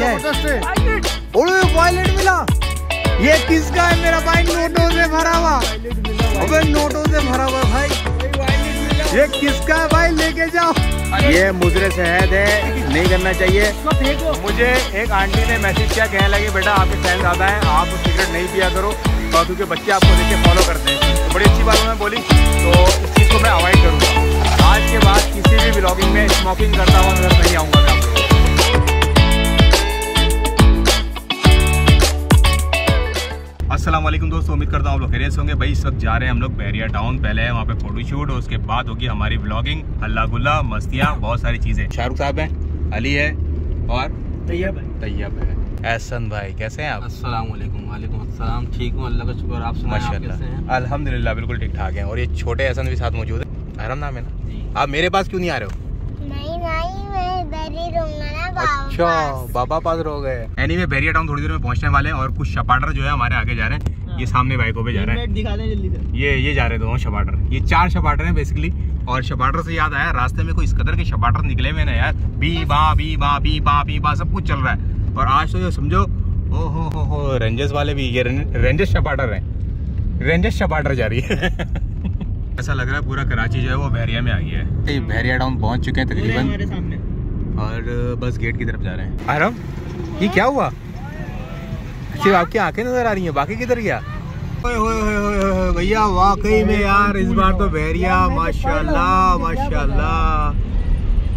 है। वॉलेट मिला। ये किसका है मेरा भाई? नोटों से भरा हुआ। अबे नोटों से भरा हुआ भाई। ये किसका है भाई? लेके जाओ। ये मुजरे शहद है। नहीं करना चाहिए। मुझे एक आंटी ने मैसेज किया कहने लगी बेटा आपके फ़ैन ज़्यादा है आप सिगरेट नहीं पिया करो। और क्योंकि बच्चे आपको देख के फॉलो करते हैं। तो बड़ी अच्छी बात उन्होंने बोली। तो इस चीज़ को मैं अवॉइड करूँगा। आज के बाद किसी भी ब्लॉगिंग में स्मोकिंग करता हुआ नज़र नहीं आऊँगा। वालेकुम दोस्तों उम्मीद करता हूँ आप लोग खैरियत से होंगे। भाई इस वक्त जा रहे हैं हम लोग बैरिया टाउन। पहले है वहाँ पे फ़ोटो शूट और उसके बाद होगी हमारी ब्लॉगिंग अल्लाह गुल्ला मस्तियाँ बहुत सारी चीज़ें। शाहरुख साहब हैं अली है और? तैयब है। तैयब है। एहसन भाई कैसे हैं आप? अस्सलाम वालेकुम वालेकुम अस्सलाम। ठीक हूँ अल्लाह का शुक्र आप माशाल्लाह। अल्हम्दुलिल्लाह बिल्कुल ठीक ठाक हैं। और ये छोटे एहसन भी साथ मौजूद है। अरम नाम है ना? जी। आप मेरे पास क्यों नहीं आ रहे हो? नहीं नहीं मैं इधर ही रहूँगा अच्छा बाबा पास रह गए। एनी वे बैरिया टाउन थोड़ी देर में पहुँचने वाले हैं और कुछ शपाटर जो है हमारे आगे जा रहे हैं। ये सामने बाइकों पे जा रहे हैं। दिखा दें जल्दी से। ये ये जा रहे हैं दोनों शपाटर ये चार शपाटर हैं बेसिकली और शपाटर से याद आया रास्ते में कोई इस कदर के शपाटर निकले हुए ना यार। बी बा बी बा बी बा बी बा सब कुछ चल रहा है। और आज तो ये समझो ओ हो हो हो रेंजर्स वाले भी ये रेंजर्स शपाटर हैं। रेंजर्स शपाटर जा रही है। ऐसा लग रहा है पूरा कराची जो है वो बहरिया में आ गया है। बहरिया टाउन पहुँच चुके हैं तकरीबन। हमारे सामने। और बस गेट की तरफ़ जा रहे हैं। आरम? ये क्या हुआ? सिर्फ़ आपकी आँखें नज़र आ रही हैं बाकी किधर गया? ओए होए होए होए होए, भैया वाकई में यार इस बार तो बहरिया माशाल्लाह माशाल्लाह।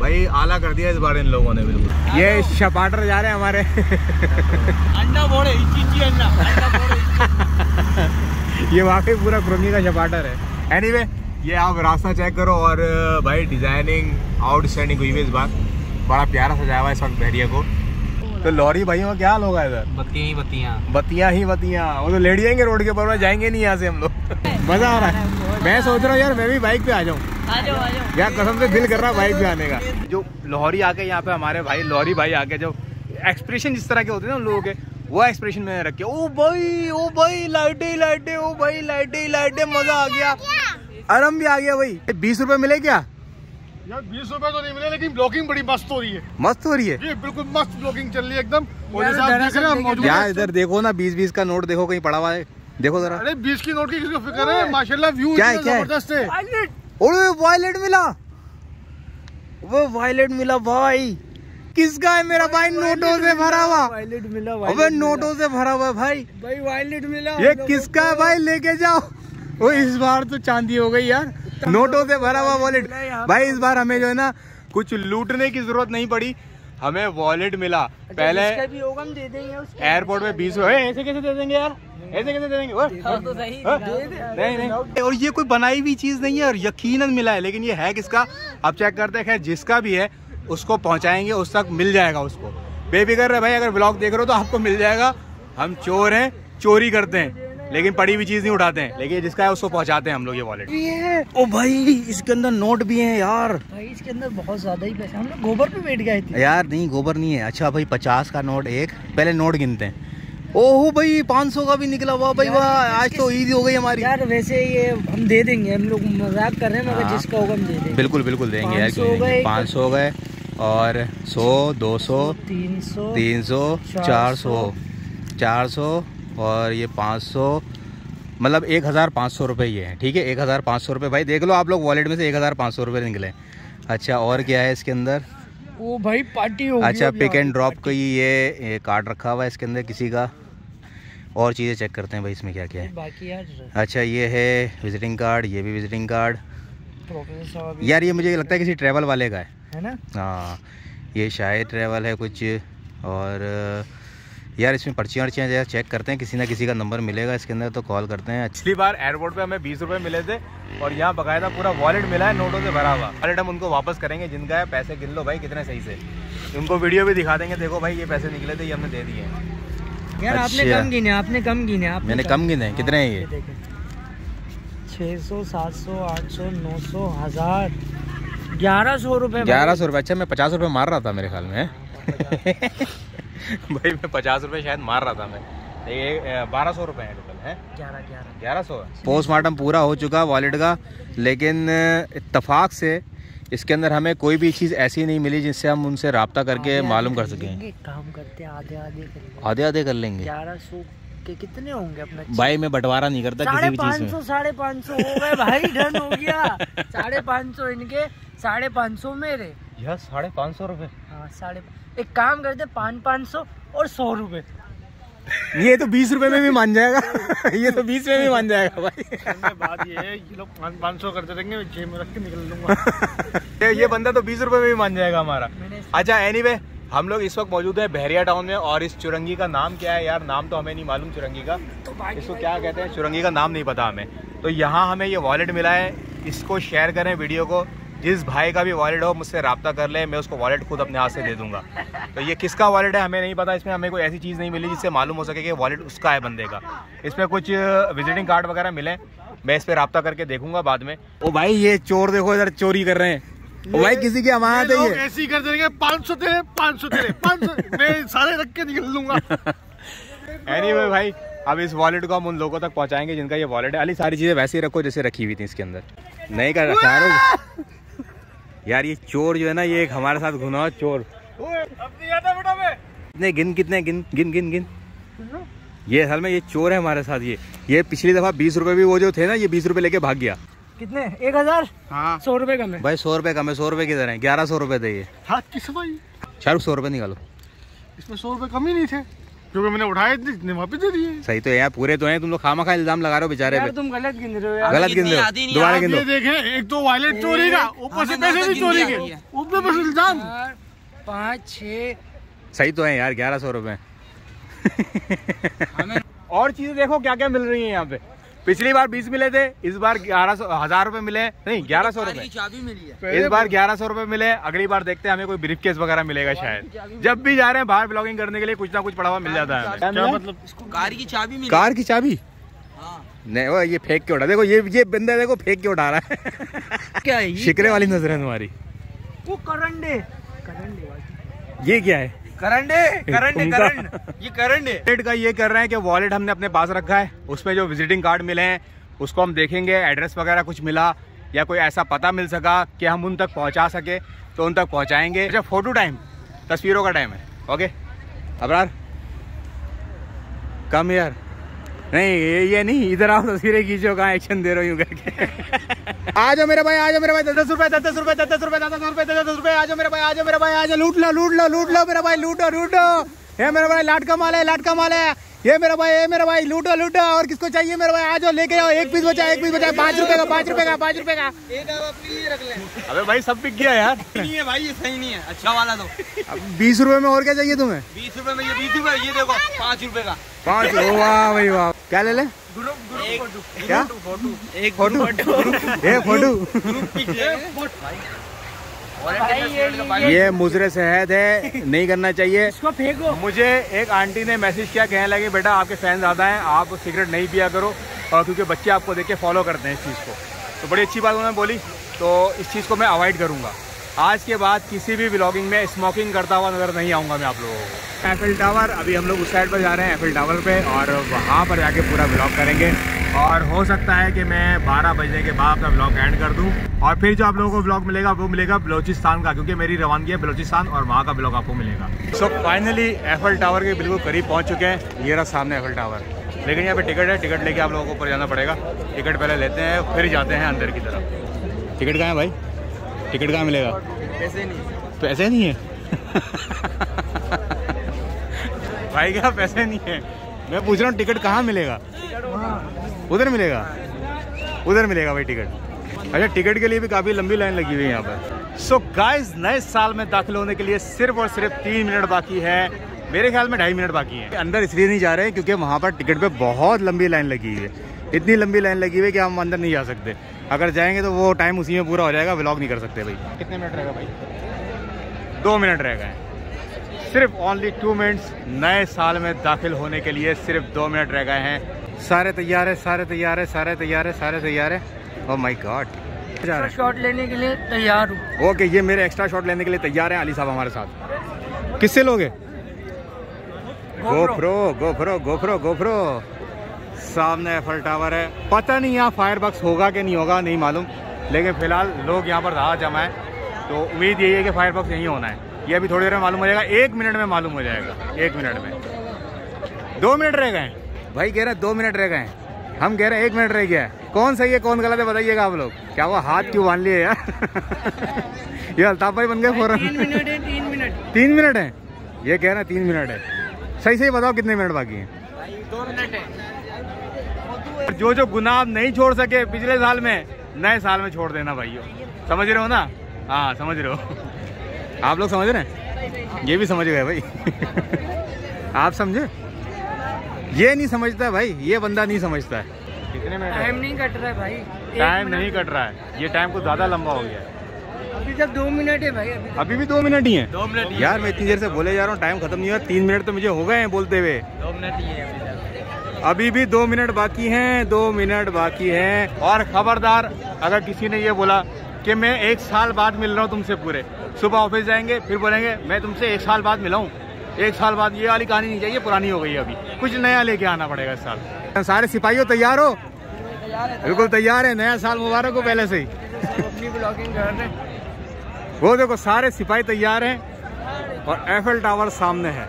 भाई आला कर दिया इस बार इन लोगों ने बिल्कुल। ये शपाटर जा रहे हैं हमारे। अंडा बोड़े इची अंडा अंडा ये वाकई पूरा क्रोमी का शपाटर है। एनीवे anyway, ये आप रास्ता चेक करो और भाई डिज़ाइनिंग आउटस्टैंडिंग हुई हुई इस बार। बड़ा प्यारा सजाया हुआ है इस वक्त बहरिया को। तो लॉरी भाई का क्या हाल होगा इधर? बत्तियाँ ही बत्तियाँ। बत्तियाँ ही बत्तियाँ। वो तो लेट जाएँगे रोड के ऊपर में जाएँगे नहीं यहाँ से हम लोग। मज़ा आ रहा है। मैं सोच रहा हूँ यार मैं भी बाइक पे आ जाऊँ। आ जाओ आ जाओ। यार कसम से दिल कर रहा है बाइक पे आने का। जो लाहौरी आके यहाँ पे हमारे भाई लाहौरी भाई आके जो एक्सप्रेशन जिस तरह के होते हैं ना उन लोगों के वो एक्सप्रेशन मैंने रखे ओ भाई ओ भाई लाइटे लाइटे ओ भाई लाइटे लाइटे मज़ा आ गया। आराम भी आ गया भाई। बीस रुपए मिले क्या? यार बीस रुपए तो नहीं मिले लेकिन ब्लॉगिंग बड़ी मस्त हो रही है। मस्त हो रही है? ये बिल्कुल मस्त ब्लॉगिंग चल रही है एकदम। और यार इधर देखो ना बीस बीस का नोट देखो कहीं पड़ा हुआ है। देखो जरा। अरे बीस की नोट की किसको फ़िक्र है? माशाल्लाह व्यू क्या है, क्या है? ज़बरदस्त है। वायलेट मिला। वो वायलेट मिला भाई। किसका है मेरा भाई? नोटों से भरा हुआ। वायलेट मिला अबे नोटों से भरा हुआ भाई। भाई वायलेट मिला। ये किसका है भाई? लेके जाओ। वो इस बार तो चांदी हो गई यार। नोटों से भरा हुआ वॉलेट भाई इस बार हमें जो है ना कुछ लूटने की ज़रूरत नहीं पड़ी। हमें वॉलेट मिला। पहले देंगे उसको। एयरपोर्ट में बीस रुपए। ऐसे कैसे दे देंगे यार? ऐसे कैसे दे देंगे? तो सही? नहीं नहीं। और ये कोई बनाई हुई चीज़ नहीं है और यकीनन मिला है लेकिन ये है किसका? अब चेक करते हैं जिसका भी है उसको पहुंचाएँगे उस तक मिल जाएगा उसको। बेफिक्र है भाई अगर ब्लॉग देख रहे हो तो आपको मिल जाएगा। हम चोर हैं चोरी करते हैं। लेकिन पड़ी हुई चीज़ नहीं उठाते हैं। लेकिन जिसका है उसको पहुंचाते हैं हम लोग ये वॉलेट ओ भाई इसके अंदर नोट भी है यार। भाई इसके अंदर बहुत ज़्यादा ही पैसे हम लोग गोबर पे बैठ गए थे। यार नहीं गोबर नहीं है। अच्छा भाई पचास का नोट एक। पहले नोट गिनते हैं। ओहो भाई पाँच सौ का भी निकला हुआ। भाई वाह आज तो ईद हो गई हमारी। यार वैसे ये हम दे देंगे। हम लोग मज़ाक कर रहे हैं मगर हाँ। जिसका होगा हम दे देंगे। बिल्कुल बिल्कुल देंगे यार 500 हो पाँच सौ गए और सौ दो सौ तीन सौ तीन सौ। चार सौ चार सौ और ये पाँच सौ मतलब एक हज़ार पाँच सौ रुपये ये है ठीक है? एक हज़ार पाँच सौ रुपये भाई देख लो आप लोग वॉलेट में से एक हज़ार पाँच सौ रुपये निकले। अच्छा और क्या है इसके अंदर? वो भाई पार्टी हो अच्छा पिक एंड ड्रॉप का ये ये कार्ड रखा हुआ है इसके अंदर किसी का? और चीज़ें चेक करते हैं भाई इसमें क्या क्या है बाकी यार अच्छा ये है विजिटिंग कार्ड ये भी विजिटिंग कार्ड यार ये मुझे लगता है किसी ट्रैवल वाले का है। है ना? हाँ ये शायद ट्रैवल है कुछ और यार इसमें पर्चियाँ वर्चियाँ जरा चेक करते हैं किसी ना किसी का नंबर मिलेगा इसके अंदर तो कॉल करते हैं। पिछली बार एयरपोर्ट पे हमें बीस रुपए मिले थे और यहाँ बकायदा पूरा वॉलेट मिला है नोटों से भरा हुआ। वॉलेट हम उनको वापस करेंगे जिनका है पैसे गिन लो भाई कितने सही से। उनको वीडियो भी दिखा देंगे देखो भाई ये पैसे निकले थे ये हमने दे दिए यार आपने अच्छा। कम गिने आपने कम गिने आपने मैंने कम गिने कितने हैं ये? छः सौ सात सौ आठ सौ नौ सौ हज़ार। ग्यारह सौ रुपये ग्यारह सौ रुपये अच्छा मैं पचास रुपये मार रहा था मेरे ख्याल में। भाई मैं पचास रुपये शायद मार रहा था मैं। ये बारह सौ रुपये है टोटल है? ग्यारह ग्यारह। ग्यारह सौ पोस्टमार्टम पूरा हो चुका वॉलेट का लेकिन इतफाक से इसके अंदर हमें कोई भी चीज़ ऐसी नहीं मिली जिससे हम उनसे रबता करके मालूम कर सकें। काम करते आधे आधे आधे आधे कर लेंगे। ग्यारह सौ के कितने होंगे अपने? भाई मैं बंटवारा नहीं करता साढ़े किसी भी पाँच चीज़ सौ में। साढ़े पाँच सौ हो गए भाई डन हो गया। साढ़े पाँच सौ इनके साढ़े पाँच सौ मेरे। यह साढ़े पाँच सौ रुपये हाँ साढ़े एक काम करते पाँच पाँच सौ और सौ रुपए। ये तो बीस रुपए में भी मान जाएगा। ये तो बीस में भी मान जाएगा भाई। बात ये है ये लोग पाँच पाँच सौ करते रहेंगे मैं जेब में रख के निकल लूँगा। ये ये बंदा तो बीस रुपए में भी मान जाएगा हमारा। अच्छा एनीवे हम लोग इस वक्त मौजूद हैं बहरिया टाउन में और इस चुरंगी का नाम क्या है यार? नाम तो हमें नहीं मालूम चुरंगी का। इसको क्या कहते हैं? चुरंगी का नाम नहीं पता हमें। तो यहाँ हमें ये वॉलेट मिला है। इसको शेयर करें वीडियो को। जिस भाई का भी वॉलेट हो मुझसे रब्ता कर ले मैं उसको वॉलेट खुद अपने हाथ से दे दूँगा। तो ये किसका वॉलेट है हमें नहीं पता इसमें हमें कोई ऐसी चीज़ नहीं मिली जिससे मालूम हो सके कि वॉलेट उसका है बंदे का। इसमें कुछ विजिटिंग कार्ड वगैरह मिले मैं इस पर रब्ता करके देखूँगा बाद में। ओ भाई ये चोर देखो इधर चोरी कर रहे हैं। ओ भाई किसी की अमानत है ये। ऐसे ही कर देंगे पाँच सौ तेरे पाँच सौ तेरे पाँच सौ मैं सारे रख के निकल लूँगा एनीवे भाई अब इस वॉलेट को हम उन लोगों तक पहुंचाएँगे जिनका ये वॉलेट है। अली सारी चीज़ें वैसे ही रखो जैसे रखी हुई थी इसके अंदर। नहीं कर शाहरुख। यार ये चोर जो है ना ये एक हमारे साथ घुना चोर। अब नहीं आता बेटा मैं कितने गिन कितने गिन गिन गिन गिन। ये असल में ये चोर है हमारे साथ ये। ये पिछली दफ़ा बीस रुपए भी वो जो थे ना ये बीस रुपए लेके भाग गया। कितने? एक हज़ार? हाँ। सौ रुपए कम है। भाई सौ रुपए कम है सौ रुपए किधर है? ग्यारह सौ रुपए थे ये। हाथ की सफ़ाई शाहरुख सौ रुपए निकालो। इसमें सौ रुपए कम ही नहीं थे। क्योंकि मैंने उठाए थे इतने वापस दे दिए सही तो है यार पूरे तो हैं तुम लोग खामा खा इल्ज़ाम लगा रहे हो बेचारे यार पे। तुम गलत गिन रहे हो यार। गलत गिन रहे हो। दोबारा गिन दो। देखे एक तो वॉलेट चोरी का ऊपर से पैसे भी चोरी के। ऊपर बस इल्ज़ाम। पाँच छः। सही तो है यार ग्यारह सौ रुपए। और चीज़ें देखो क्या क्या मिल रही है यहाँ पे। पिछली बार बीस मिले थे इस बार ग्यारह सौ हज़ार रुपए मिले। नहीं ग्यारह सौ रुपए। चाबी मिली है। इस बार ग्यारह सौ रुपए मिले अगली बार देखते हैं हमें कोई ब्रीफ केस वगैरह मिलेगा शायद। जब भी जा रहे हैं बाहर ब्लॉगिंग करने के लिए कुछ ना कुछ पड़ा हुआ मिल जाता है मतलब? गाड़ी की चाबी मिली। कार की चाबी? नहीं वो ये फेंक के उठा देखो ये ये बंदा देखो फेंक के उठा रहा है। क्या है शिकरे वाली नज़र है तुम्हारी। वो करंडे। करंडे ये क्या है? करंडे करंडे उनका- करंड ये वॉलेट का ये कर रहे हैं कि वॉलेट हमने अपने पास रखा है उसमें जो विजिटिंग कार्ड मिले हैं उसको हम देखेंगे एड्रेस वगैरह कुछ मिला या कोई ऐसा पता मिल सका कि हम उन तक पहुँचा सके तो उन तक पहुंचाएँगे। अच्छा फ़ोटो टाइम तस्वीरों का टाइम है ओके अबरार? कम यार। नहीं ये ये नहीं इधर आओ तस्वीरें खींचो कहाँ एक्शन दे रहे हो करके। आ जाओ मेरे भाई आ जाओ मेरे भाई दस दस रुपए दस दस रुपए दस दस रुपए दस दस रुपए दस दस रुपए आ जाओ मेरे भाई आ जाओ मेरे भाई आ जाओ लूट लो लूट लो लूट लो मेरा भाई लूटो लूटो। ये मेरा भाई लाट का माल है लाट का माल है। ये मेरा भाई ये मेरा भाई लूटो लूटो। और किसको चाहिए मेरा भाई आ जाओ लेके जाओ एक पीस बचा एक पीस बचा पाँच रुपए का पाँच रुपए का पाँच रुपए का। एक अपने लिए रख ले। अबे भाई सब बिक गया यार। नहीं है भाई ये सही नहीं है। अच्छा वाला दो। बीस रुपए में और क्या चाहिए तुम्हें? बीस रुपए में ये बीस रुपए ये देखो पाँच रुपए का। पाँच वाह भाई वाह। क्या ले ले? क्या? एक फ़ोटो। ये फ़ोटो। ये मुजरे शहद है नहीं करना चाहिए। इसको फेंको। मुझे एक आंटी ने मैसेज किया कहने लगे बेटा आपके फ़ैन ज़्यादा हैं आप सिगरेट नहीं पिया करो और क्योंकि बच्चे आपको देख के फॉलो करते हैं इस चीज़ को। तो बड़ी अच्छी बात उन्होंने बोली तो इस चीज़ को मैं अवॉइड करूँगा। आज के बाद किसी भी ब्लॉगिंग में स्मोकिंग करता हुआ नज़र नहीं आऊँगा मैं आप लोगों को। एफिल टावर अभी हम लोग उस साइड पर जा रहे हैं एफिल टावर पे और वहाँ पर जाके पूरा ब्लॉग करेंगे। और हो सकता है कि मैं 12 बजने के बाद अपना ब्लॉग एंड कर दूँ। और फिर जो आप लोगों को ब्लॉग मिलेगा, वो मिलेगा बलोचिस्तान का, क्योंकि मेरी रवानगी है बलोचिस्तान और वहाँ का ब्लॉग आपको मिलेगा। सो फाइनली एफल टावर के बिल्कुल करीब पहुँच चुके हैं। ये रहा सामने एफल टावर लेकिन यहाँ पे टिकट है टिकट लेके आप लोगों को ऊपर जाना पड़ेगा। टिकट पहले लेते हैं, फिर जाते हैं अंदर की तरफ़। टिकट कहाँ है भाई? टिकट कहाँ मिलेगा? पैसे नहीं। पैसे नहीं है? भाई क्या पैसे नहीं है? मैं पूछ रहा हूँ टिकट कहाँ मिलेगा? उधर मिलेगा? उधर मिलेगा भाई टिकट। अच्छा टिकट के लिए भी काफ़ी लंबी लाइन लगी हुई है यहाँ पर। सो गाइस नए साल में दाखिल होने के लिए सिर्फ़ और सिर्फ़ तीन मिनट बाकी है। मेरे ख्याल में ढाई मिनट बाकी है। अंदर इसलिए नहीं जा रहे हैं क्योंकि वहाँ पर टिकट पे बहुत लंबी लाइन लगी हुई है। इतनी लंबी लाइन लगी हुई है कि हम अंदर नहीं जा सकते। अगर जाएँगे तो वो टाइम उसी में पूरा हो जाएगा व्लॉग नहीं कर सकते भाई। कितने मिनट रहेगा भाई? दो मिनट रह गए। सिर्फ़ ओनली टू मिनट्स नए साल में दाखिल होने के लिए सिर्फ़ दो मिनट रह गए हैं। सारे तैयार है सारे तैयार है सारे तैयार है सारे तैयार है। ओह माय गॉड शॉट लेने के लिए तैयार हूँ। ओके ये मेरे एक्स्ट्रा शॉट लेने के लिए तैयार हैं अली साहब हमारे साथ। किससे लोगे? गोप्रो गोप्रो गोप्रो गोप्रो सामने एफल टावर है। पता नहीं यहाँ फायर बक्स होगा कि नहीं होगा नहीं मालूम। लेकिन फ़िलहाल लोग यहाँ पर रहा जमा है। तो उम्मीद यही है कि फायरफॉक्स यहीं होना है। ये अभी थोड़ी देर में मालूम हो जाएगा। एक मिनट में मालूम हो जाएगा। एक मिनट में। दो मिनट रह गए। भाई कह रहे हैं दो मिनट रह गए। हम कह रहे हैं एक मिनट रह गया है। कौन सही है कौन गलत है बताइएगा आप लोग। क्या वो हाथ क्यों बाँध लिए यार? ये अल्ताफ भाई बन गए फ़ौरन। तीन मिनट तीन मिनट। है? ये कह रहे हैं तीन मिनट है। सही सही बताओ कितने मिनट बाकी हैं? दो मिनट है। जो जो गुनाह आप नहीं छोड़ सके पिछले साल में नए साल में छोड़ देना भाइयों। समझ रहे हो ना? हाँ समझ रहे हो। आप लोग समझ रहे हैं? ये भी समझ गए भाई। आप समझे? ये नहीं समझता भाई ये बंदा नहीं समझता है। कितने मिनट टाइम नहीं कट रहा है भाई। टाइम नहीं कट रहा है। ये टाइम कुछ ज़्यादा लंबा हो गया है। अभी तक दो मिनट है भाई अभी अभी भी दो मिनट ही है। दो मिनट यार मैं इतनी देर से बोले जा रहा हूँ टाइम खत्म नहीं हुआ। तीन मिनट तो मुझे हो गए हैं बोलते हुए। दो मिनट ही है अभी भी दो मिनट बाकी हैं दो मिनट बाकी हैं। और खबरदार अगर किसी ने ये बोला कि मैं एक साल बाद मिल रहा हूँ तुमसे पूरे सुबह ऑफ़िस जाएँगे फिर बोलेंगे मैं तुमसे एक साल बाद मिला हूँ। एक साल बाद ये वाली कहानी नहीं चाहिए पुरानी हो गई है अभी। कुछ नया लेके आना पड़ेगा इस साल। सारे सिपाहियों तैयार हो? बिल्कुल तैयार है नया साल मुबारक हो पहले से ही। वो देखो सारे सिपाही तैयार हैं और एफएल टावर सामने है।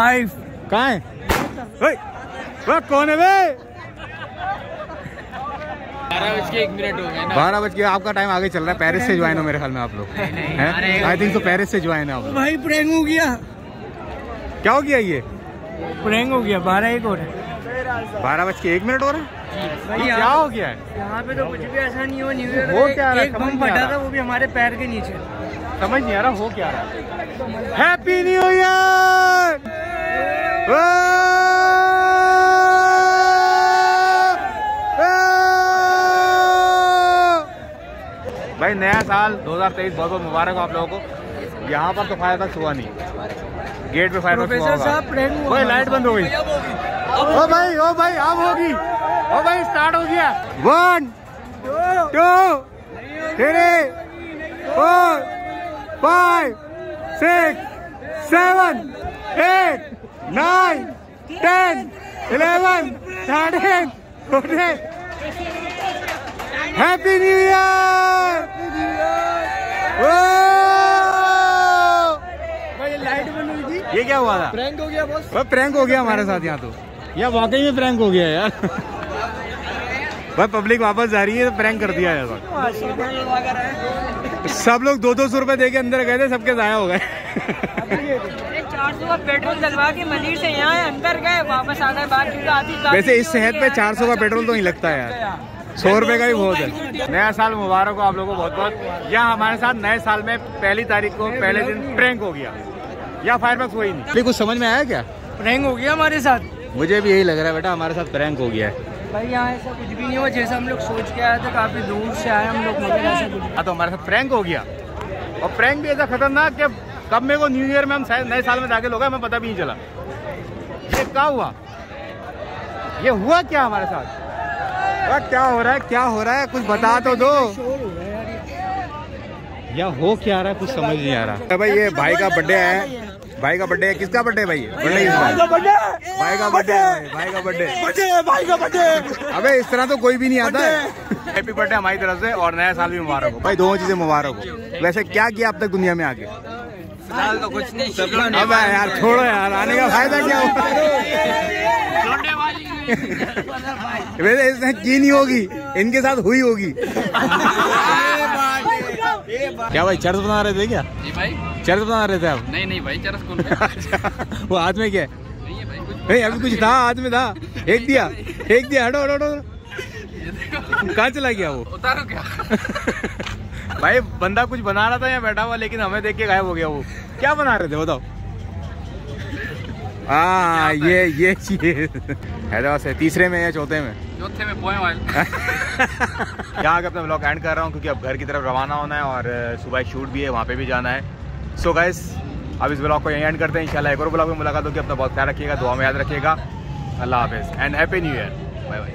कहाँ है? वह कौन है वे? बारह बज के एक मिनट हो गए बारह बज के आपका टाइम आगे चल रहा है। पेरिस से ज्वाइन हो मेरे ख्याल में आप लोग। आई थिंक तो पेरिस से ज्वाइन है आप लोग। भाई प्रैंक हो गया। क्या हो गया ये? प्रैंक हो गया बारह एक और बारह बज के एक मिनट हो रहा है? क्या हो गया है? यहाँ पे तो कुछ भी ऐसा नहीं हुआ न्यू ईयर हो क्या रहा है? एक बम फटा था वो भी हमारे पैर के नीचे। समझ नहीं आ रहा हो क्या रहा है? हैप्पी न्यू ईयर भाई नया साल 2023 बहुत बहुत मुबारक हो आप लोगों को। यहाँ पर तो फायर तक हुआ नहीं। गेट पे फायर हुआ। ओए लाइट बंद हो गई। ओ भाई ओ भाई अब होगी। ओ भाई स्टार्ट हो गया। One two three four five six seven eight nine ten eleven thirteen fourteen happy new year भाई लाइट बंद हुई थी। ये क्या हुआ था? प्रैंक हो गया बॉस। भाई प्रैंक हो गया हमारे साथ यहाँ तो। यार वाकई में प्रैंक हो गया यार। भाई पब्लिक वापस जा रही है तो प्रैंक कर दिया यार। सब लोग दो दो सौ रुपए दे के अंदर गए थे सबके जाया हो गए। चार सौ का पेट्रोल डलवा के मंदिर से यहाँ अंदर गए वापस आ गए बाकी वैसे इस शहर पे चार सौ का पेट्रोल तो नहीं लगता है यार। सौ रुपए का ही बहुत है नया साल मुबारक हो आप लोगों को बहुत बहुत। यहाँ हमारे साथ नए साल में पहली तारीख को पहले दिन प्रैंक हो गया। या फायरवर्क्स हुई नहीं। कुछ समझ में आया क्या? प्रैंक हो गया हमारे साथ। मुझे भी यही लग रहा है बेटा हमारे साथ प्रैंक हो गया है। भाई यहाँ ऐसा कुछ भी नहीं हुआ जैसा हम लोग सोच के आए थे काफ़ी दूर से आए हम लोग मगर ऐसा कुछ हाँ तो हमारे साथ प्रैंक हो गया। और प्रैंक भी ऐसा खतरनाक कि कब मेरे को न्यू ईयर में हम शायद नए साल में दाखिल हो गए हमें पता भी नहीं चला। ये क्या हुआ? ये हुआ क्या हमारे साथ? क्या हो रहा है? क्या हो रहा है? कुछ बता तो दो। शोर हो रहा है यार ये। या हो क्या रहा है? कुछ समझ नहीं आ रहा। भाई ये भाई का बर्थडे है। भाई का बर्थडे है। किसका बर्थडे भाई? बर्थडे भाई का बर्थडे भाई का बर्थडे भाई का बर्थडे अबे इस तरह तो कोई भी नहीं आता है। हैप्पी बर्थडे हमारी तरफ़ से और नया साल भी मुबारक हो। भाई दोनों चीज़ें मुबारक हो। वैसे क्या किया अब तक दुनिया में आके फ़िलहाल तो कुछ नहीं अब यार छोड़ो यार आने का फ़ायदा क्या हुआ? वैसे इसने की नहीं होगी इनके साथ हुई होगी। क्या भाई चर्च बना रहे थे क्या? जी भाई। चर्च बना रहे थे आप? नहीं नहीं भाई चरस कौन अच्छा वो हाथ में क्या है? भाई नहीं अभी कुछ था हाथ में था। एक दिया एक दिया हटो हटो हटो। कहाँ चला गया वो? उतारो क्या? भाई बंदा कुछ बना रहा था यहाँ बैठा हुआ लेकिन हमें देख के गायब हो गया वो। क्या बना रहे थे बताओ? हाँ ये ये हैदराबाद से तीसरे में या चौथे में? चौथे में पोए वाले। यहाँ का अपना ब्लॉग एंड कर रहा हूँ क्योंकि अब घर की तरफ़ रवाना होना है और सुबह शूट भी है वहाँ पे भी जाना है। सो so गैस अब इस ब्लॉग को यहीं एंड करते हैं। इंशाल्लाह एक और ब्लॉग में मुलाकात होगी। अपना बहुत ख्याल रखिएगा दुआ में याद रखिएगा। अल्लाह हाफिज़। And happy new year bye bye